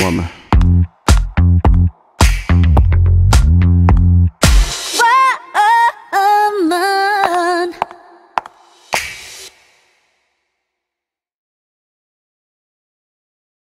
woman.